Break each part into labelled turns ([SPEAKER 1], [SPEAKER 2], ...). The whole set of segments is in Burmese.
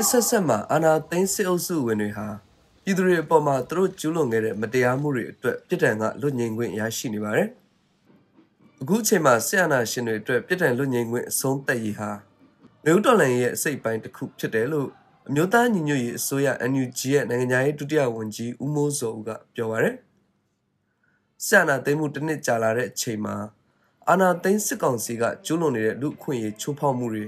[SPEAKER 1] အဆက်ဆက်မှာအာနာသိန်းစစ်အုပ်စုဝင်တွေဟာပြည်သူတွေအပေါ်မှာသူတို့ကျူးလွန်ခဲ့တဲ့မတရားမှုတွေအတွက်ပြစ်ဒဏ်ကလွတ်ငြိမ်ခွင့်ရရှိနေပါတယ်။အခုချိန်မှာဆရာနာရှင်တွေအတွက်ပြစ်ဒဏ်လွတ်ငြိမ်ခွင့်အဆုံးသတ်ရေးဟာမြို့တော်လန်ရဲ့အစိတ်ပိုင်းတစ်ခုဖြစ်တယ်လို့အမျိုးသားညီညွတ်ရေးအစိုးရ NUG ရဲ့နိုင်ငံခြားရေးဒုတိယဝန်ကြီးဦးမိုးစောဦးကပြောပါရယ်ဆရာနာသိမ်းမှုတစ်နှစ်ကြာလာတဲ့အချိန်မှာအာနာသိန်းစစ်ကောင်စီကကျူးလွန်နေတဲ့လူအခွင့်အရေးချိုးဖောက်မှုတွေ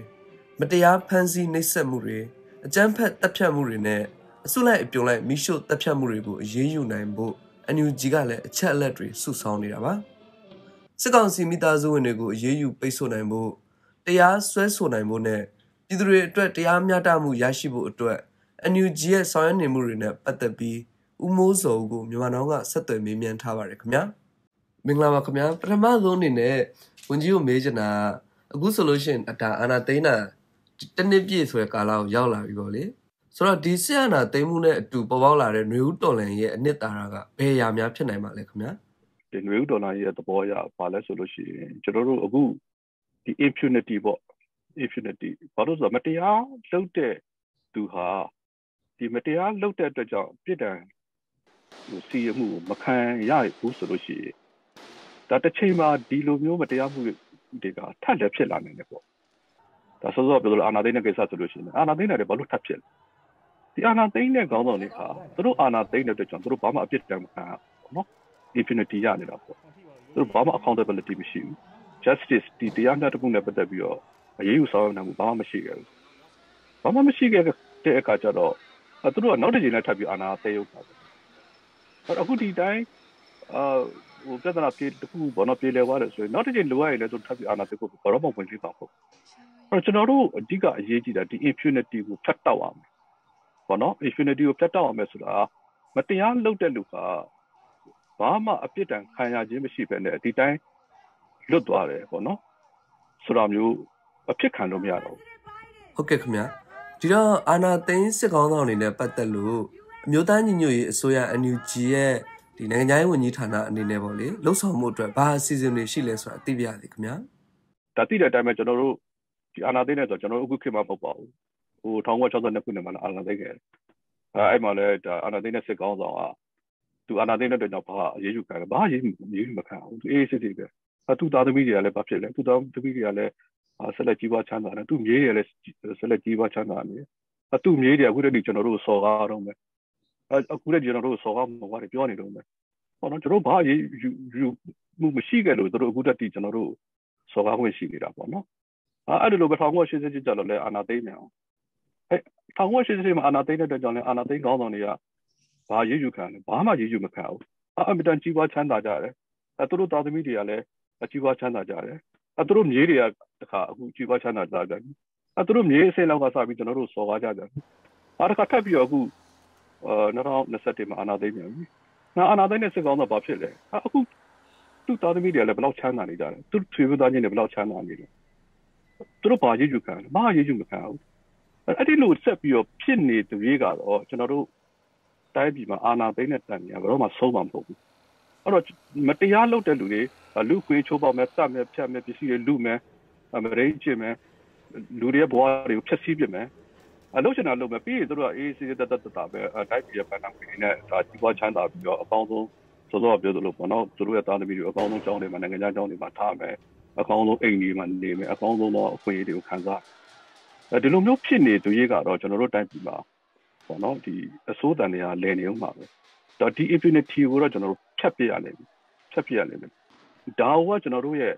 [SPEAKER 1] မတရားဖမ်းဆီးနှိပ်စက်မှုတွေ အကြမ်းဖက်တပ်ဖြတ်မှုတွေနဲ့အစုလိုက်အပြုံလိုက်မိရှုတပ်ဖြတ်မှုတွေကိုအရေးယူနိုင်ဖို့ NUG ကလည်းအချက်အလက်တွေစုဆောင်းနေတာပါစစ်ကောင်စီမိသားစုဝင်တွေကိုအရေးယူပိတ်ဆို့နိုင်ဖို့တရားစွဲဆိုနိုင်ဖို့နဲ့ပြည်သူတွေအတွက်တရားမျှတမှုရရှိဖို့အတွက် NUG ရဲ့ဆောင်ရွက်နေမှုတွေနဲ့ပတ်သက်ပြီးဦးမိုးစောဦးကိုမြန်မာနောင်ကဆက်သွယ်မေးမြန်းထားပါတယ်ခင်ဗျာမင်္ဂလာပါခင်ဗျာပထမဆုံးအနေနဲ့ဝန်ကြီးကိုမေးချင်တာအခုဆိုလို့ရှိရင်အတာအာနာသိန်းတာ တနစ်ပြည့်ဆိုတဲ့ကာလကိုရောက်လာပြီပေါ့လေဆိုတော့ဒီဆီယနာသိမ်းမှုနဲ့အတူပေါ်ပေါက်လာတဲ့ຫນွေဦးတော်လန်ရဲ့အနှစ်သာရကဘယ်အရာများဖြစ်နိုင်ပါလဲခင်ဗျာ
[SPEAKER 2] ဒီຫນွေဦးတော်လန်ရဲ့သဘောအရဘာလဲဆိုလို့ရှိရင်ကျွန်တော်တို့အခုဒီ impunity ပေါ့ impunity ဘာလို့ဆိုတော့မတရားလုပ်တဲ့သူဟာဒီမတရားလုပ်တဲ့အတွက်ကြောင့်ပြစ်ဒဏ်ဟိုစီရမှုမခံရဘူးဆိုလို့ရှိရင်ဒါတစ်ချိန်မှာဒီလိုမျိုးမတရားမှုတွေကထပ်လည်းဖြစ်လာနိုင်တယ်ပေါ့ ဒါဆိုတော့ပြောလို့အာနာသိန်းတဲ့ကိစ္စဆိုလို့ရှိရင်အာနာသိန်းတယ်ဘာလို့ထပ်ဖြစ်လဲဒီအာနာသိန်းတဲ့ခေါင်းဆောင်တွေဟာသူတို့အာနာသိန်းတဲ့အတွက်ကြောင့်သူတို့ဘာမှအပြစ်ဒဏ်မခံရဘူးနော် impunity ရနေတာပေါ့သူတို့ဘာမှ accountability မရှိဘူး justice ဒီတရားမျှတမှုနဲ့ပတ်သက်ပြီးတော့အရေးယူဆောင်ရွက်နိုင်မှုဘာမှမရှိခဲ့ဘူးဘာမှမရှိခဲ့တဲ့အခါကျတော့သူတို့ကနောက်တစ်ချိန်နဲ့ထပ်ပြီးအာနာသိမ်းရုံပါပဲအခုဒီတိုင်းအာဟိုပြဿနာပြေတခုဘောနော်ပြေလဲသွားတယ်ဆိုရင်နောက်တစ်ချိန်လိုရရင်လည်းသူထပ်ပြီးအာနာသိမ်းဖို့ဘောတော့မဝင်ကြည့်ပါဘူး အဲ့တော့ကျွန်တော်တို့အဓိကအရေးကြီးတာဒီ impunity ကိုဖြတ်တောက်အောင်ဘောနော် impunity ကိုဖြတ်တောက်အောင်မယ်ဆိုတာမတရားလုပ်တဲ့လူကဘာမှအပြစ်ဒဏ်ခံရခြင်းမရှိဘဲနဲ့ဒီတိုင်းလွတ်သွားတယ်ပေါ့နော်ဆိုတာမျိုးအဖြစ်ခံလို့မရတော့ဘူး
[SPEAKER 1] ဟုတ်ကဲ့ခင်ဗျာဒီတော့အာနာသိန်းစစ်ကောင်းဆောင်အနေနဲ့ပတ်သက်လို့အမျိုးသားညီညွတ်ရေးအစိုးရ NUG ရဲ့ဒီနိုင်ငံခြားရေးဝန်ကြီးဌာနအနေနဲ့ပေါ့လေလှုပ်ဆောင်မှုအတွက်ဘာအစီအစဉ်တွေရှိလဲဆိုတာသိပြရစီခင်ဗျာ
[SPEAKER 2] ဒါသိတဲ့အတိုင်းပဲကျွန်တော်တို့ ဒီအာနာသိန်းနဲ့ဆိုကျွန်တော်တို့အခုခေတ်မှာမဟုတ်ပါဘူးဟို1962ခုနှစ်မှာအာနာသိန်းခဲ့အဲအဲ့မှာလည်းဒါအာနာသိန်းနဲ့စစ်ကောင်းဆောင်ကသူအာနာသိန်းတဲ့တော့ဘာအရေးယူခံလဲဘာအရေးယူမခံဘူးအေးစစ်စစ်ပဲသူ့သားသမီးတွေကလည်းဘာဖြစ်လဲသူ့သားသမီးတွေကလည်းဆက်လက်ကြီးပွားချမ်းသာတယ်သူ့မြေးတွေလည်းဆက်လက်ကြီးပွားချမ်းသာနေတယ်သူ့မြေးတွေအခုတည်းကျွန်တော်တို့စော်ကားတော့မယ်အခုတည်းကျွန်တော်တို့စော်ကားမှာပါတယ်ပြောနေတော့မယ်ဟောနော်ကျွန်တော်ဘာရေးယူမှုမရှိခဲ့လို့တို့အခုတည်းကျွန်တော်တို့စော်ကားခွင့်ရှိနေတာပေါ့နော် အဲ့ဒါလိုပဲ1988ကျတော့လဲအာနာသိမ့်နေအောင်အဲ1988မှာအာနာသိမ့်တဲ့အတွက်ကြောင့်လဲအာနာသိမ့်ခေါင်းဆောင်တွေကဘာရေးယူခံလဲဘာမှရေးယူမခံဘူးအမတန်ကြီးပွားချမ်းသာကြတယ်အဲသူတို့သားသမီးတွေကလည်းကြီးပွားချမ်းသာကြတယ်အဲသူတို့မြေးတွေကတခါအခုကြီးပွားချမ်းသာကြတယ်အဲသူတို့မြေးအစိမ်းလောက်ကစပြီးကျွန်တော်တို့စော်ကားကြတယ်အားတခါထပ်ပြီးတော့အခုအာ2021မှာအာနာသိမ့်ပြန်ပြီနောက်အာနာသိမ့်တဲ့စစ်ကောင်းတော့ဘာဖြစ်လဲအခုသူ့သားသမီးတွေကလည်းဘယ်လောက်ချမ်းသာနေကြလဲသူ့ထွေးသားချင်းတွေဘယ်လောက်ချမ်းသာနေလဲ သူတို့ဘာရေးယူခံလဲဘာရေးယူမခံဘူးအဲ့ဒီလိုဆက်ပြီးတော့ဖြစ်နေသူတွေကတော့ကျွန်တော်တို့တိုင်းပြည်မှာအာဏာသိမ်းတဲ့တန်ညာဘယ်တော့မှဆုံးမှာမဟုတ်ဘူးအဲ့တော့မတရားလုပ်တဲ့လူတွေလူခွေးချိုးပေါက်မဲ့တတ်မဲ့ဖြတ်မဲ့ပစ္စည်းတွေလူမဲ့မရိတ်ချင်မဲ့လူတွေဘဝတွေကိုဖျက်ဆီးပြမယ်အလုပ်ချင်တာလုပ်မယ်ပြီးရင်တို့ကအေးစီးတတ်တတ်တာပဲတိုက်ပြည်ပန်းနာပြည်နဲ့ဒါကြီးပွားချမ်းသာပြီးတော့အကောင်းဆုံးစောစောပြောသလိုပေါ့နော်သူတို့ရဲ့သားသမီးတွေအကောင်းဆုံးကျောင်းတွေမှာနိုင်ငံခြားကျောင်းတွေမှာထားမယ် အကောင်းဆုံးအိမ်တွေမှာနေမယ်အကောင်းဆုံးသောအခွင့်အရေးတွေကိုခံစားအဲဒီလိုမျိုးဖြစ်နေသူရေးကတော့ကျွန်တော်တို့တိုင်းပြည်မှာပေါ့နော်ဒီအစိုးတန်တွေကလည်နေအောင်ပါပဲတော့ဒီ impunity ကိုတော့ကျွန်တော်တို့ဖြတ်ပြရလိမ့်မယ်ဖြတ်ပြရလိမ့်မယ်ဒါကကျွန်တော်တို့ရဲ့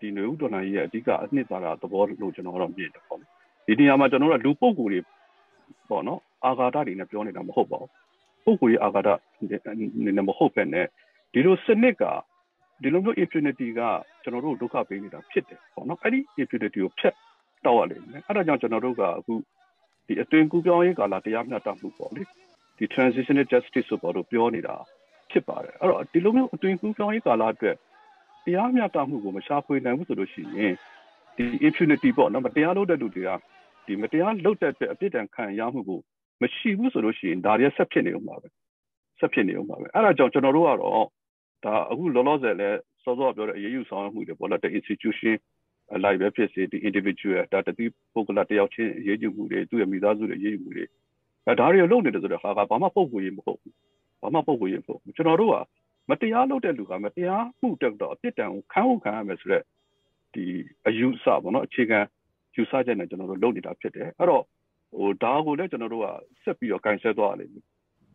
[SPEAKER 2] ဒီနေဦးတော်နိုင်ရဲ့အဓိကအနှစ်သာရသဘောလို့ကျွန်တော်တို့မြင်တယ်ပေါ့ဒီနေရာမှာကျွန်တော်တို့လူပုဂ္ဂိုလ်တွေပေါ့နော်အာဃာတတွေနဲ့ပြောနေတာမဟုတ်ပါဘူးပုဂ္ဂိုလ်ရဲ့အာဃာတနေနဲ့မဟုတ်ပဲနဲ့ဒီလိုစနစ်က ဒီလိုမျိုး impunity ကကျွန်တော်တို့ဒုက္ခပေးနေတာဖြစ်တယ်ပေါ့နော်အဲ့ဒီ impunity ကိုဖျက်တောက်ရလိမ့်မယ်အဲ့ဒါကြောင့်ကျွန်တော်တို့ကအခုဒီအတွင်ကူပြောင်းရေးကာလတရားမျှတမှုပေါ့လေဒီ transitional justice ဆိုတော့ပြောနေတာဖြစ်ပါတယ်အဲ့တော့ဒီလိုမျိုးအတွင်ကူပြောင်းရေးကာလအတွက်တရားမျှတမှုကိုမရှာဖွေနိုင်ဘူးဆိုလို့ရှိရင်ဒီ impunity ပေါ့နော်မတရားလုပ်တဲ့လူတွေကဒီမတရားလုပ်တဲ့အပြစ်ဒဏ်ခံရမှုကိုမရှိဘူးဆိုလို့ရှိရင်ဒါတွေဆက်ဖြစ်နေအောင်ပါပဲဆက်ဖြစ်နေအောင်ပါပဲအဲ့ဒါကြောင့်ကျွန်တော်တို့ကတော့ ဒါအခုလောလောဆယ်လဲစောစောပြောတဲ့အရေးယူဆောင်ရွက်မှုတွေပေါ့လေတဲ့ institution အလိုက်ပဲဖြစ်စေဒီ individual ဒါတတိပုဂ္ဂလတယောက်ချင်းရေးယူမှုတွေသူ့ရဲ့မိသားစုတွေရေးယူမှုတွေအဲဒါတွေလုပ်နေတယ်ဆိုတော့ဟာကဘာမှပုံကိုရေးမဟုတ်ဘူးဘာမှပုံကိုရေးမဟုတ်ဘူးကျွန်တော်တို့ကမတရားလုပ်တဲ့လူကမတရားမှုတက်တော့အပြစ်ဒဏ်ကိုခံဖို့ခံရမယ်ဆိုတော့ဒီအယူဆပေါ့နော်အခြေခံယူဆချက်နဲ့ကျွန်တော်တို့လုပ်နေတာဖြစ်တယ်အဲ့တော့ဟိုဒါကိုလည်းကျွန်တော်တို့ကဆက်ပြီးတော့ကင်ဆယ်သွားရလိမ့်မယ်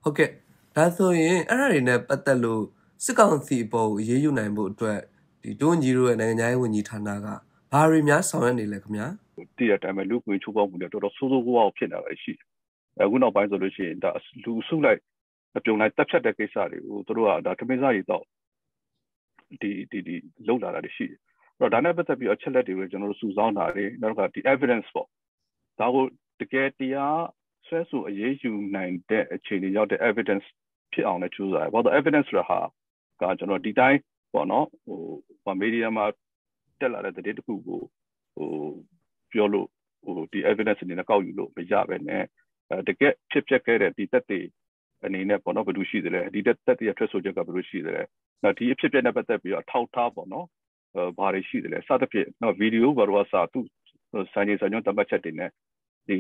[SPEAKER 1] ဟုတ်ကဲ့ဒါဆိုရင်အဲ့ဒါတွေနဲ့ပတ်သက်လို့ စစ်ကောင်စီပေါ်ကိုအေးအေးယူနိုင်ဖို့အတွက်ဒီတွန်းကြီးတို့ရဲ့နိုင်ငံခြားရေးဝန်ကြီးဌာနကဘာတွေများဆောင်ရွက်နေလဲခင်ဗျာ
[SPEAKER 2] တည့်ရတဲ့အတိုင်းပဲလူ့ကွေချိုးပေါက်မှုတွေတော်တော်ဆိုးဆိုးဝါးဝါဖြစ်နေတာပဲရှိတယ်အခုနောက်ပိုင်းဆိုလို့ရှိရင်ဒါလူစုလိုက်အပြုံလိုက်တက်ဖြတ်တဲ့ကိစ္စတွေကိုတို့ကဒါထမင်းစားရီတော့ဒီဒီဒီလောက်လာတာရှိတယ်အဲ့တော့ဒါနဲ့ပတ်သက်ပြီးအချက်လက်တွေကိုကျွန်တော်တို့စုဆောင်းတာတွေနောက်ကဒီ evidence ပေါ့ဒါကိုတကယ်တရားဆွဲဆိုအရေးယူနိုင်တဲ့အခြေအနေရောက်တဲ့ evidence ဖြစ်အောင်လည်းကြိုးစားတယ်ဘာလို့ evidence ဆိုတာဟာ ကကျွန်တော်ဒီတိုင်းပေါ့နော်ဟိုဗာမီဒီယာမှာတက်လာတဲ့တဲ့တခုကိုဟိုပြောလို့ဟိုဒီ evidence အနေနဲ့ကောက်ယူလို့မရပဲနဲ့တကယ်ဖြစ်ပျက်ခဲ့တဲ့ဒီသက်တွေအနေနဲ့ပေါ့နော်ဘယ်လိုရှိသလဲဒီသက်သက်တွေထွက်ဆိုချက်ကဘယ်လိုရှိသလဲနောက်ဒီအဖြစ်ပျက်နဲ့ပတ်သက်ပြီးတော့ထောက်ထားပေါ့နော်ဘာတွေရှိသလဲစသဖြင့်နော်ဗီဒီယိုဘာလို့စာသူစံချိန်စံညွှန်းတပတ်ချက်တွေနဲ့ဒီ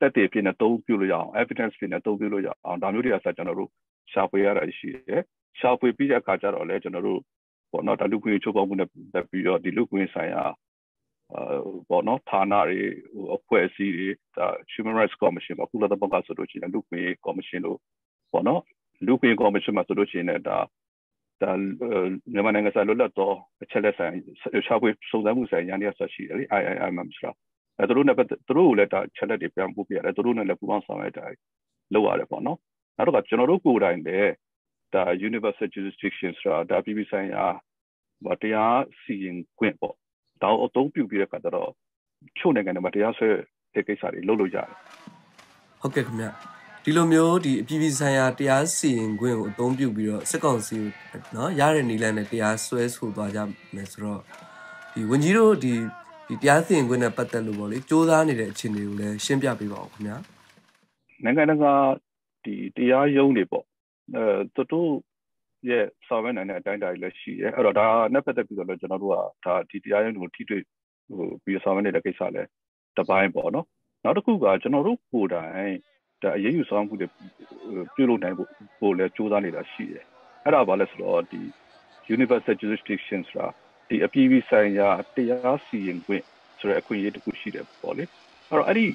[SPEAKER 2] တက်တွေပြည့်နဲ့သုံးပြလို့ရအောင် evidence ပြည့်နဲ့သုံးပြလို့ရအောင်ဒါမျိုးတွေကစကျွန်တော်တို့ရှာဖွေရတာရှိတယ် ရှာဖွေပြီးတဲ့အခါကျတော့လည်းကျွန်တော်တို့ပေါ့နော်ဒါလူခွင့်ချိုးပေါက်မှုနဲ့တက်ပြီးတော့ဒီလူခွင့်ဆိုင်ရာအာပေါ့နော်ဌာနတွေဟိုအဖွဲ့အစည်းတွေဒါ Human Rights Commission ပေါ့ကုလသမဂ္ဂဆိုလို့ရှိရင်လူခွင့် Commission လို့ပေါ့နော်လူခွင့် Commission မှာဆိုလို့ရှိရင်လည်းဒါဒါမြန်မာနိုင်ငံဆိုင်လွတ်လပ်သောအချက်လက်ဆိုင်ရှာဖွေစုံစမ်းမှုဆိုင်ရာနေရာဆက်ရှိတယ်လေ IIMM ဆိုတာအဲသူတို့နဲ့သူတို့ကိုလည်းဒါချက်လက်တွေပြန်ပို့ပြရတယ်သူတို့နဲ့လည်းပူးပေါင်းဆောင်ရွက်တာလုပ်ရတယ်ပေါ့နော်နောက်တော့ကျွန်တော်တို့ကိုယ်တိုင်လည်း ဒါ universal jurisdiction ဆိုတာဒါပြည်ပြည်ဆိုင်ရာမတရားစီရင်ခွင့်ပေါ့ဒါကိုအသုံးပြုပြီးတဲ့အခါကျတော့ချို့နိုင်ငံတွေမှာတရားစွဲတဲ့ကိစ္စတွေလုပ်လို့ရတယ်
[SPEAKER 1] ဟုတ်ကဲ့ခင်ဗျဒီလိုမျိုးဒီအပြည်ပြည်ဆိုင်ရာတရားစီရင်ခွင့်ကိုအသုံးပြုပြီးတော့စစ်ကောင်စီเนาะရတဲ့နီလန်နဲ့တရားစွဲဆိုသွားကြမယ်ဆိုတော့ဒီဝန်ကြီးတို့ဒီဒီတရားစီရင်ခွင့်နဲ့ပတ်သက်လို့ပေါ့လေစ조사နေတဲ့အခြေအနေကိုလည်းရှင်းပြပေးပါဦးခင်ဗျာ
[SPEAKER 2] နိုင်ငံတကာဒီတရားရုံးတွေပေါ့ အဲသူတို့ရဲ့ဆောင်ရွက်နိုင်တဲ့အတိုင်းအတာတွေလည်းရှိရဲအဲ့တော့ဒါနဲ့ပတ်သက်ပြီးတော့လည်းကျွန်တော်တို့ကဒါဒီတရားရုံးကိုထိတွေ့ဟိုပြီးဆောင်ရွက်နေတဲ့ကိစ္စလည်းတပိုင်းပေါ့နော်နောက်တစ်ခုကကျွန်တော်တို့ကိုယ်တိုင်ဒါအရေးယူဆောင်မှုတွေပြုလုပ်နိုင်ဖို့ပို့လဲစူးစမ်းနေတာရှိတယ်အဲ့ဒါဘာလဲဆိုတော့ဒီ universal jurisdiction ဆိုတာဒီအပြည်ပြည်ဆိုင်ရာတရားစီရင်ခွင့်ဆိုတဲ့အခွင့်အရေးတစ်ခုရှိတယ်ပေါ့လေအဲ့တော့အဲ့ဒီ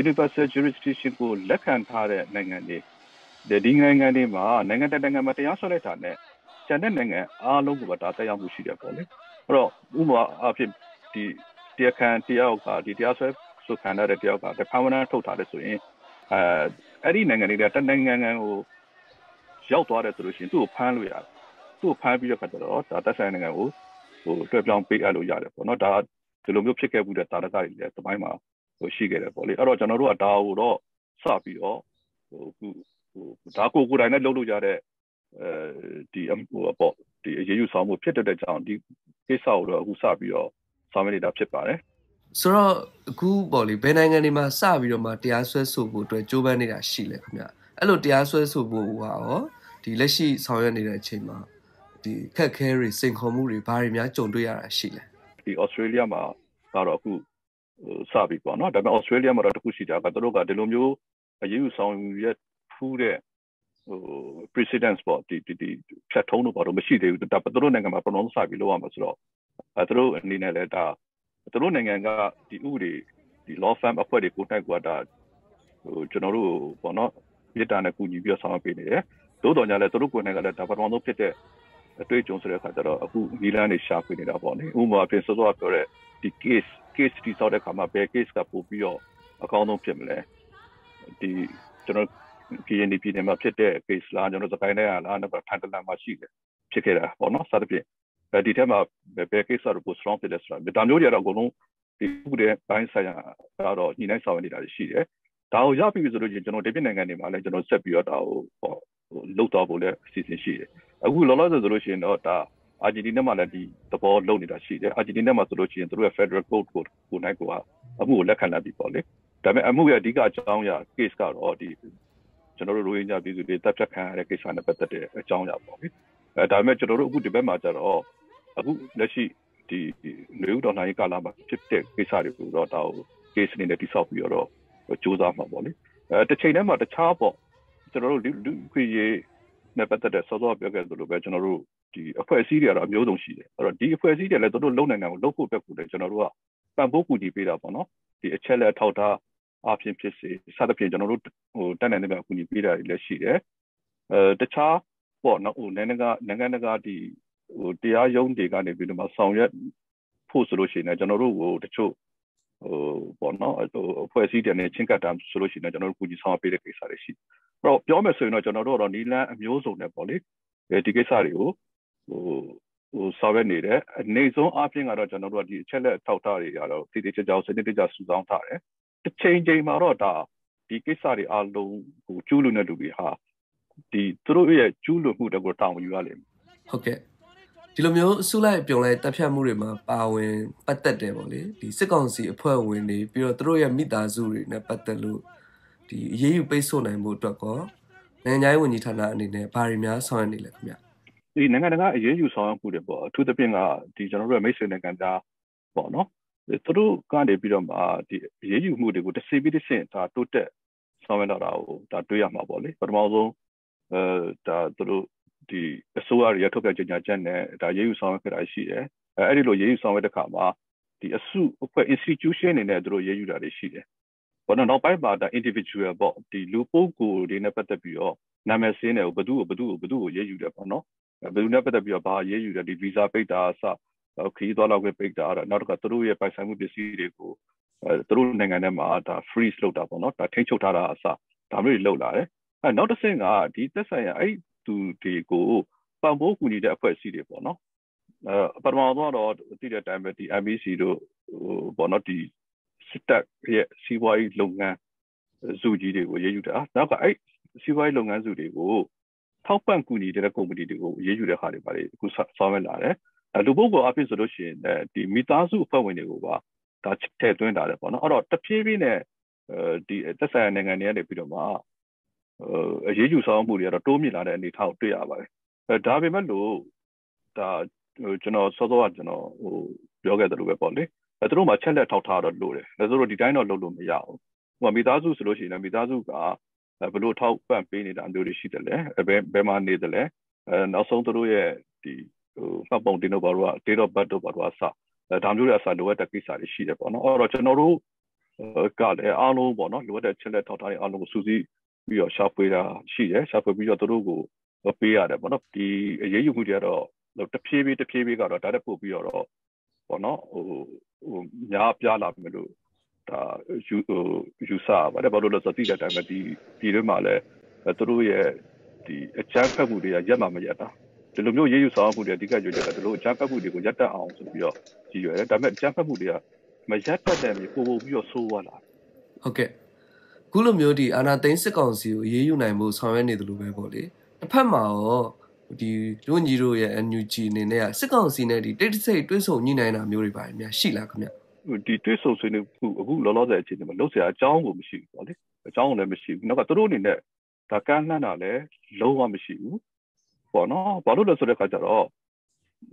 [SPEAKER 2] universal jurisdiction ကိုလက်ခံထားတဲ့နိုင်ငံတွေ ဒီနိုင်ငံတွေမှာနိုင်ငံတကာနိုင်ငံမှာတရားစွဲလိုက်တာနဲ့ကျန်တဲ့နိုင်ငံအားလုံးကဒါတက်ရောက်မှုရှိတယ်ပေါ့လေအဲ့တော့ဥပမာအဖြစ်ဒီတရားခံတရားကဒီတရားစွဲဆိုခံရတဲ့တရားကတဖန်ဝနထုတ်ထားတယ်ဆိုရင်အဲအဲ့ဒီနိုင်ငံတွေကတနိုင်ငံငံကိုရောက်သွားတယ်ဆိုလို့ရှိရင်သူ့ကိုဖမ်းလို့ရတယ်သူ့ကိုဖမ်းပြီးတော့ခါကျတော့ဒါတက်ဆိုင်နိုင်ငံကိုဟိုတွဲပြောင်းပေးအပ်လို့ရတယ်ပေါ့နော်ဒါဒီလိုမျိုးဖြစ်ခဲ့မှုတဲ့တာရကတွေလည်းတပိုင်းမှာဟိုရှိခဲ့တယ်ပေါ့လေအဲ့တော့ကျွန်တော်တို့ကဒါကိုတော့စပြီးတော့ဟိုခု ဟိုဒါကိုကိုယ်တိုင်နဲ့လုပ်လို့ရတဲ့အဲဒီဟိုပေါ့ဒီအရေးယူဆောင်မှုဖြစ်တဲ့ကြောင့်ဒီကိစ္စကိုတော့အခုစပြီးတော့ဆောင်ရွက်နေတာဖြစ်ပါတယ်
[SPEAKER 1] ဆိုတော့အခုပေါ့လေဘယ်နိုင်ငံတွေမှာစပြီးတော့မှတရားစွဲဆိုဖို့အတွက်ကြိုးပမ်းနေတာရှိလဲခင်ဗျအဲ့လိုတရားစွဲဆိုဖို့ဟာရောဒီလက်ရှိဆောင်ရွက်နေတဲ့အချိန်မှာဒီခက်ခဲတွေစိန်ခေါ်မှုတွေဘာတွေများကြုံတွေ့ရတာရှိလဲ
[SPEAKER 2] ဒီ Australia မှာကတော့အခုစပြီပေါ့နော်ဒါပေမဲ့ Australia မှာတော့တခုရှိတာကတို့ကဒီလိုမျိုးအရေးယူဆောင်ရွက် ဖူးတဲ့ဟို precedence ပေါ့ဒီဒီဖြတ်ထုံးလို့ပေါ့တော့မရှိသေးဘူးဒါပေမဲ့တို့နိုင်ငံမှာပရောစစပြီးလုပ်ရမှာဆိုတော့အဲတို့အနေနဲ့လည်းဒါတို့နိုင်ငံကဒီဥပဒေဒီ law firm အဖွဲ့တွေကိုတိုက်ကတာဟိုကျွန်တော်တို့ပေါ့နော်မြေတားနဲ့ကူညီပြီးဆောင်ရွက်ပေးနေတယ်သို့တော်ညာလည်းတို့ကိုယ်နဲ့ကလည်းဒါပထမဆုံးဖြစ်တဲ့အတွေ့အကြုံဆိုတဲ့အခါကျတော့အခုနီလန်းနေရှာဖွေနေတာပေါ့လေဥပမာအဖြစ်စောစောပြောတဲ့ဒီ case case တိစောတဲ့အခါမှာဘယ် case ကပို့ပြီးတော့အကောင်းဆုံးဖြစ်မလဲဒီကျွန်တော် PNP နဲ့မှာဖြစ်တဲ့ case လားကျွန်တော်စကိုင်းနဲ့လားနောက်ထန်တလန်မှာရှိတယ်ဖြစ်ခဲ့တာပေါ့နော်စသဖြင့်အဲဒီထက်မှာဘယ် case တော့ပို strong ဖြစ်တယ်ဆိုတာဒါမျိုးတွေကတော့အကုန်လုံးဒီဥပဒေပိုင်းဆိုင်ရာကတော့ညီနိုင်ဆောင်နေတာရှိတယ်ဒါကိုရပြီဆိုလို့ချင်းကျွန်တော်ဒီပြည်နိုင်ငံတွေမှာလည်းကျွန်တော်ဆက်ပြီးတော့ဒါကိုဟိုလောက်တော့ဖို့လည်းအစီအစဉ်ရှိတယ်အခုလောလောဆယ်ဆိုလို့ရှိရင်တော့ဒါအာဂျင်တီးနားမှာလည်းဒီသဘောလုံးနေတာရှိတယ်အာဂျင်တီးနားမှာဆိုလို့ရှိရင်သူတို့ရဲ့ Federal Court ကိုကိုနိုင်ကအမှုကိုလက်ခံလိုက်ပြီပေါ့လေဒါပေမဲ့အမှုရဲ့အဓိကအကြောင်းအရာ case ကတော့ဒီ ကျွန်တော်တို့ရိုဟင်ဂျာပြည်သူတွေတပ်ဖြတ်ခံရတဲ့ကိစ္စနဲ့ပတ်သက်တဲ့အကြောင်းအရာပေါ့လေအဲဒါပေမဲ့ကျွန်တော်တို့အခုဒီဘက်မှာကျတော့အခုလက်ရှိဒီလူဦးတော်နိုင်ကာလာမှာဖြစ်တဲ့ကိစ္စတွေကိုတော့ဒါကို case အနေနဲ့တိဆောက်ပြီးတော့စူးစမ်းမှာပေါ့လေအဲတစ်ချိန်တည်းမှာတခြားပေါ့ကျွန်တော်တို့လူခွေရေးနဲ့ပတ်သက်တဲ့စောစောပြောခဲ့သလိုပဲကျွန်တော်တို့ဒီအဖွဲ့အစည်းတွေကတော့အမျိုးစုံရှိတယ်အဲ့တော့ဒီအဖွဲ့အစည်းတွေလည်းတို့လုံနိုင်တယ်ကိုလုပ်ဖို့အတွက်ကိုလည်းကျွန်တော်တို့ကပံ့ပိုးကူညီပေးတာပေါ့နော်ဒီအချက်လက်ထောက်ထား အဖြစ်ဖြစ်စေစသဖြင့်ကျွန်တော်တို့ဟိုတက်နိုင်တဲ့ကူညီပေးတာတွေလည်းရှိတယ်အဲတခြားပေါ့နော်ဟိုနိုင်ငံကနိုင်ငံတကာဒီဟိုတရားရုံးတွေကနေပြီးတော့မှဆောင်ရွက်ဖို့ဆိုလို့ရှိရင်ကျွန်တော်တို့ဟိုတချို့ဟိုပေါ့နော်ဟိုအဖွဲ့အစည်းတွေနဲ့ချင်းကပ်တာဆိုလို့ရှိရင်ကျွန်တော်တို့ကူညီဆောင်ပေးတဲ့ကိစ္စတွေရှိအဲ့တော့ပြောမယ်ဆိုရင်တော့ကျွန်တော်တို့တော့နီလန်းအမျိုးစုံနဲ့ပေါ့လေဒီကိစ္စတွေကိုဟိုဟိုဆောင်ရွက်နေတယ်အနေဆုံးအပြင်ကတော့ကျွန်တော်တို့ကဒီအချက်လက်ထောက်ထားတွေကတော့တည်တည်ကြကြစနစ်တကျစုဆောင်းထားတယ် တစ်ချိန်ချိန်မှာတော့ဒါဒီကိစ္စတွေအလုံးဟိုကျူးလွန်တဲ့လူတွေဟာဒီသူတို့ရဲ့ကျူးလွန်မှုတွေကိုတောင်းယူရလိမ့်မယ်
[SPEAKER 1] ဟုတ်ကဲ့ဒီလိုမျိုးအစုလိုက်ပြုံလိုက်တပ်ဖြတ်မှုတွေမှာပါဝင်ပတ်သက်တယ်ပေါ့လေဒီစစ်ကောင်စီအဖွဲ့ဝင်တွေပြီးတော့သူတို့ရဲ့မိသားစုတွေနဲ့ပတ်သက်လို့ဒီအရေးယူပိတ်ဆို့နိုင်မှုအတွက်ကောနိုင်ငံရေးဝန်ကြီးဌာနအနေနဲ့ဘာတွေများဆောင်ရွက်နေလဲခင်ဗျ
[SPEAKER 2] ဒီနိုင်ငံတကာအရေးယူဆောင်ရွက်မှုတွေပေါ့အထူးသဖြင့်ကဒီကျွန်တော်တို့ရဲ့မိတ်ဆွေနိုင်ငံသားပေါ့နော် သူတို့ကနေပြီးတော့မှဒီအရေးယူမှုတွေကိုတစ်စီပြီးတစ်ဆင့်ဒါတိုးတက်ဆောင်ရွက်လာတာကိုဒါတွေ့ရမှာပေါ့လေပထမဆုံးအဲဒါသူတို့ဒီအစိုးရရထုတ်ပြန်ကြေညာချက်နဲ့ဒါရေးယူဆောင်ရွက်ခဲ့တာရှိတယ်အဲအဲ့ဒီလိုရေးယူဆောင်ရွက်တဲ့ခါမှာဒီအစုအဖွဲ့ institution အနေနဲ့သူတို့ရေးယူတာတွေရှိတယ်ဘောနော်နောက်ပိုင်းမှာဒါ individual ပေါ့ဒီလူပုဂ္ဂိုလ်တွေနဲ့ပတ်သက်ပြီးတော့နာမည်စင်းတယ်ဘယ်သူ့ကိုဘယ်သူ့ကိုဘယ်သူ့ကိုရေးယူတယ်ပေါ့နော်ဘယ်သူနဲ့ပတ်သက်ပြီးတော့ဘာရေးယူတယ်ဒီ visa ပိတ်တာအစ ခရီးသွားလောက်ပဲပိတ်တာအဲ့နောက်တစ်ခါသူတို့ရဲ့ပိုင်ဆိုင်မှုပစ္စည်းတွေကိုအဲသူတို့နိုင်ငံထဲမှာဒါ freeze လုပ်တာပေါ့နော်ဒါထိန်းချုပ်ထားတာအစဒါမျိုးတွေလုပ်လာတယ်အဲနောက်တစ်ဆင့်ကဒီသက်ဆိုင်ရာအဲ့သူတွေကိုပံ့ပိုးကူညီတဲ့အဖွဲ့အစည်းတွေပေါ့နော်အဲပထမဆုံးတော့တည်တဲ့အတိုင်းပဲဒီ MBC တို့ဟိုပေါ့နော်ဒီစစ်တပ်ရဲ့စီးပွားရေးလုပ်ငန်းစုကြီးတွေကိုရေးယူတာနောက်ကအဲ့စီးပွားရေးလုပ်ငန်းစုတွေကိုထောက်ပံ့ကူညီတဲ့ကုမ္ပဏီတွေကိုရေးယူတဲ့ခါတွေပါတယ်အခုဆောင်ရွက်လာတယ် လူပုဂ္ဂိုလ်အဖြစ်ဆိုလို့ရှိရင်ဒီမိသားစုအဖွဲ့ဝင်တွေကိုပါဒါထည့်သွင်းတာတယ်ပေါ့နော်အဲ့တော့တဖြည်းဖြည်းနဲ့အဲဒီသက်ဆိုင်ရာနိုင်ငံတွေကနေပြီးတော့မှအရေးယူဆောင်မှုတွေကတော့တိုးမြင့်လာတဲ့အနေအထားကိုတွေ့ရပါတယ်အဲဒါပေမဲ့လို့ဒါကျွန်တော်စောစောကကျွန်တော်ဟိုပြောခဲ့သလိုပဲပေါ့လေအဲသူတို့မှချက်လက်ထောက်ထားတော့လို့တယ်အဲသူတို့ဒီတိုင်းတော့လုပ်လို့မရဘူးဟိုမိသားစုဆိုလို့ရှိရင်မိသားစုကဘလို့ထောက်ပံ့ပေးနေတာမျိုးတွေရှိတယ်လေဘယ်ဘယ်မှာနေတယ်လဲအဲနောက်ဆုံးသူတို့ရဲ့ဒီ ဟိုမှတ်ပုံတင်တော့ဘာလို့က date of birth တော့ဘာလို့အစဒါမျိုးတွေအစလိုအပ်တဲ့ကိစ္စတွေရှိတယ်ပေါ့နော်အဲ့တော့ကျွန်တော်တို့ကလည်းအားလုံးပေါ့နော်လိုအပ်တဲ့ချက်လက်ထောက်ထားတဲ့အားလုံးကိုစူးစီးပြီးတော့ရှာဖွေတာရှိတယ်ရှာဖွေပြီးတော့သူတို့ကိုပေးရတယ်ပေါ့နော်ဒီအရေးယူမှုတွေကတော့တဖြည်းဖြည်းတဖြည်းဖြည်းကတော့ဒါတက်ပို့ပြီးတော့ပေါ့နော်ဟိုဟိုများပြလာမယ်လို့ဒါယူဟိုယူဆပါတယ်ဘာလို့လဲဆိုတော့ဒီတဲ့အတိုင်းပဲဒီဒီတွေမှာလည်းသူတို့ရဲ့ဒီအချမ်းဖက်မှုတွေကရက်မှမရက်တာ ဒီလိုမျိုးရေးယူဆောင်မှုတွေအဓိကရွေးချယ်တာဒီလိုအချမ်းဖက်မှုတွေကိုရက်တက်အောင်ဆိုပြီးတော့ကြည့်ရတယ်ဒါပေမဲ့အချမ်းဖက်မှုတွေကမရက်တက်တဲ့မြေပို့ပို့ပြီးတော့ဆိုးသွားလာ
[SPEAKER 1] ဟုတ်ကဲ့ခုလိုမျိုးဒီအာနာသိန်းစစ်ကောင်စီကိုရေးယူနိုင်မှုဆောင်ရွက်နေတယ်လို့ပဲပေါ့လေတစ်ဖက်မှာရောဒီလူညီတို့ရဲ့ NUG အနေနဲ့စစ်ကောင်စီနဲ့ဒီတိတ်တဆိတ်တွဲဆုံညှိနှိုင်းတာမျိုးတွေပါများရှိလားခင်ဗျ
[SPEAKER 2] ဒီတွဲဆုံဆွေးနွေးခုအခုလောလောဆယ်အခြေအနေမှာလုံးစရာအကြောင်းကိုမရှိဘူးပေါ့လေအကြောင်းလည်းမရှိဘူးနောက်ကသူတို့အနေနဲ့ဒါကမ်းလှမ်းတာလည်းလုံးဝမရှိဘူး ပေါ့နော်ဘာလို့လဲဆိုတဲ့ခါကျတော့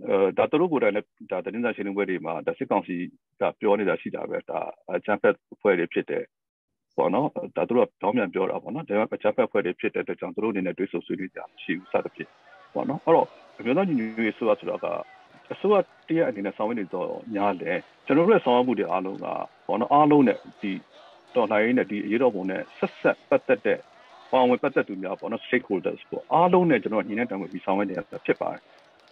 [SPEAKER 2] အဲဒါသူတို့ကိုယ်တိုင်လည်းဒါတင်းစားရှင်းလင်းပွဲတွေမှာဒါစစ်ကောင်စီကပြောနေတာရှိတာပဲဒါအချမ်းဖက်ဖွဲ့တွေဖြစ်တယ်ပေါ့နော်ဒါသူတို့ကတောင်းပြန်ပြောတာပေါ့နော်ဒါပေမဲ့အချမ်းဖက်ဖွဲ့တွေဖြစ်တဲ့အတွက်ကြောင့်သူတို့အနေနဲ့တွေးဆဆွေးနွေးကြမရှိဘူးစသဖြင့်ပေါ့နော်အဲ့တော့အမျိုးသားညီညွတ်ရေးဆိုတော့ဆိုတော့ကအစိုးရတရက်အနေနဲ့ဆောင်ရွက်နေတော့ညားလေကျွန်တော်တို့ရဲ့ဆောင်ရွက်မှုတွေအားလုံးကပေါ့နော်အားလုံးနဲ့ဒီတော်လှန်ရေးနဲ့ဒီအရေးတော်ပုံနဲ့ဆက်ဆက်ပတ်သက်တဲ့ ပေါဝင်ပတ်သက်သူများပေါ့နော် stakeholders ပေါ့အားလုံးနဲ့ကျွန်တော်ညီနဲ့တံခွေပြီးဆောင်ရွက်နေတာဖြစ်ပါတယ်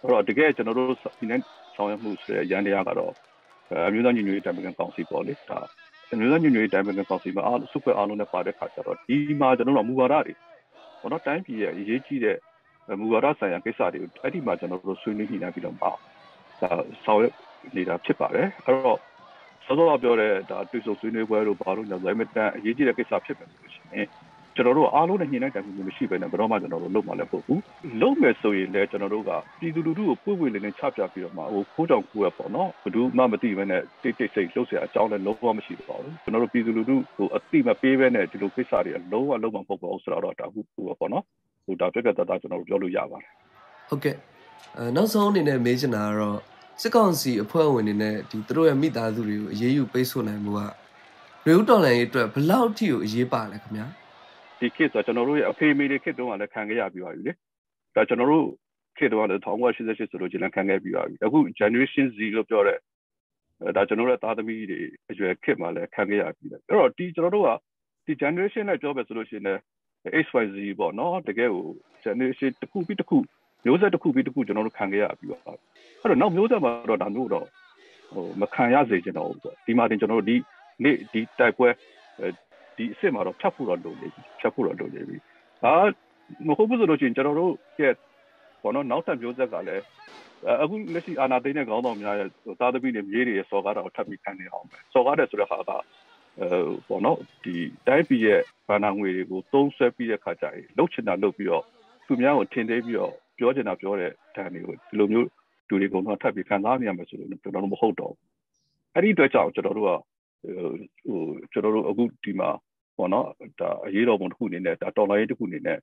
[SPEAKER 2] အဲ့တော့တကယ်ကျွန်တော်တို့ဒီနေ့ဆောင်ရွက်မှုဆိုတဲ့ရန်တရားကတော့အမျိုးသားညီညွတ်ရေးတံခွေကောင်စီပေါ့လေဒါအမျိုးသားညီညွတ်ရေးတံခွေကောင်စီမှာအားစုဖွဲ့အားလုံးနဲ့ပါတဲ့ခါကျတော့ဒီမှာကျွန်တော်တို့မူဝါဒတွေပေါ့နော်တိုင်းပြည်ရဲ့အရေးကြီးတဲ့မူဝါဒဆိုင်ရာကိစ္စတွေကိုအဲ့ဒီမှာကျွန်တော်တို့ဆွေးနွေးနေပြီးတော့မှဒါဆောင်ရွက်နေတာဖြစ်ပါတယ်အဲ့တော့စောစောပြောတဲ့ဒါတွေ့ဆုံဆွေးနွေးပွဲတို့ဘာလို့လဲဆိုတော့အမတန်အရေးကြီးတဲ့ကိစ္စဖြစ်မယ်လို့ရှိရင် ကျွန်တော်တို့အားလုံးနဲ့ညှိနှိုင်းတိုင်ပင်မှုမရှိဘဲနဲ့ဘယ်တော့မှကျွန်တော်တို့လုပ်မှာလည်းမဟုတ်ဘူးလုပ်မယ်ဆိုရင်လည်းကျွန်တော်တို့ကပြည်သူလူထုကိုပွေ့ပွေ့လင်းလင်းချပြပြီးတော့မှဟိုခိုးတောင်ကူရပေါ့နော်ဘယ်သူမှမသိဘဲနဲ့တိတ်တိတ်ဆိတ်လှုပ်ရှားအကြောင်းလည်းလုံးဝမရှိပါဘူးကျွန်တော်တို့ပြည်သူလူထုဟိုအတိမပေးဘဲနဲ့ဒီလိုကိစ္စတွေလုံးဝလုံးဝမဟုတ်ပါဘူးဆိုတော့ဒါခုဟိုပေါ့နော်ဟိုဒါပြက်ပြက်သားသားကျွန်တော်တို့ပြောလို့ရပါတယ်
[SPEAKER 1] ဟုတ်ကဲ့အဲနောက်ဆုံးအနေနဲ့မေးချင်တာကတော့စစ်ကောင်စီအဖွဲ့ဝင်တွေနဲ့ဒီသူတို့ရဲ့မိသားစုတွေကိုအရေးယူပိတ်ဆို့နိုင်မှုကရေဦးတော်လန်ရေးအတွက်ဘယ်လောက်ထိကိုအရေးပါလဲခင်ဗျာ
[SPEAKER 2] ဒီခေတ်ဆိုကျွန်တော်တို့ရဲ့အဖေအမေတွေခေတ်တုန်းကလည်းခံခဲ့ရပြီးပါပြီလေဒါကျွန်တော်တို့ခေတ်တုန်းကလည်း1988ဆိုလို့ကျွန်တော်ခံခဲ့ပြီးပါပြီအခု generation Z လို့ပြောတဲ့ဒါကျွန်တော်တို့သားသမီးတွေအရွယ်ခေတ်မှလည်းခံခဲ့ရပြီးတယ်အဲ့တော့ဒီကျွန်တော်တို့ကဒီ generation နဲ့ပြောပဲဆိုလို့ရှိရင်လည်း XYZ ပေါ့နော်တကယ်ကို generation တစ်ခုပြီးတစ်ခုမျိုးဆက်တစ်ခုပြီးတစ်ခုကျွန်တော်တို့ခံခဲ့ရပြီးပါအဲ့တော့နောက်မျိုးဆက်မှာတော့ဒါမျိုးတော့ဟိုမခံရစေချင်တော့ဘူးပေါ့ဒီမှာတင်ကျွန်တော်တို့ဒီနေ့ဒီတိုက်ပွဲ ဒီအစ်စ်မှာတော့ဖြတ်ဖို့တော့လိုနေပြီဖြတ်ဖို့တော့လိုနေပြီဒါမဟုတ်ဘူးဆိုလို့ရှိရင်ကျွန်တော်တို့ရဲ့ဘောနော်နောက်ထပ်မျိုးဆက်ကလည်းအခုလက်ရှိအာနာသိန်းတဲ့ခေါင်းဆောင်များရဲ့သားသမီးတွေမြေးတွေရဲ့စော်ကားတာကိုထပ်ပြီးခံနေအောင်ပဲစော်ကားတယ်ဆိုတဲ့ဟာကအဲဘောနော်ဒီတိုင်းပြည်ရဲ့ဘာနာငွေတွေကိုသုံးဆွဲပြီးတဲ့ခါကျရင်လှုပ်ချင်တာလှုပ်ပြီးတော့သူများကိုထင်သေးပြီးတော့ပြောချင်တာပြောတဲ့တန်တွေကိုဒီလိုမျိုးလူတွေကတော့ထပ်ပြီးခံစားနေရမယ်ဆိုလို့ကျွန်တော်တို့မဟုတ်တော့အဲ့ဒီအတွက်ကြောင့်ကျွန်တော်တို့ကဟိုကျွန်တော်တို့အခုဒီမှာ ပေါ့နော်ဒါအရေးတော်ပုံတစ်ခုအနေနဲ့ဒါတော်လိုင်းတစ်ခုအနေနဲ့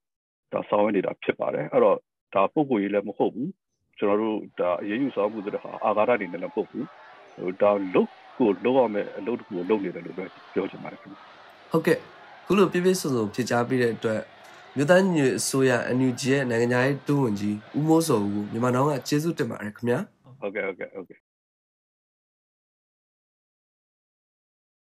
[SPEAKER 2] ဒါဆောင်ရွက်နေတာဖြစ်ပါတယ်အဲ့တော့ဒါပုံကိုရေးလည်းမဟုတ်ဘူးကျွန်တော်တို့ဒါအရေးယူဆောင်မှုတဲ့ဟာအာဃာတအနေနဲ့လည်းပုတ်ဘူးဟိုဒါလုတ်ကိုလုံးအောင်မဲ့အလုပ်တစ်ခုကိုလုပ်နေတယ်လို့ပဲပြောချင်ပါတယ်ခင်ဗျ
[SPEAKER 1] ဟုတ်ကဲ့ခုလိုပြပြစုံစုံဖြစ်ကြပြီးတဲ့အတွက်မြို့သားညွေအစိုးရ NUG ရဲ့နိုင်ငံခြားရေးဒုဝန်ကြီးဦးမိုးစောဦးကိုမြန်မာနိုင်ငံကကျေးဇူးတင်ပါတယ်ခင်ဗျာ
[SPEAKER 2] ဟုတ်ကဲ့ဟုတ်ကဲ့ဟုတ်ကဲ့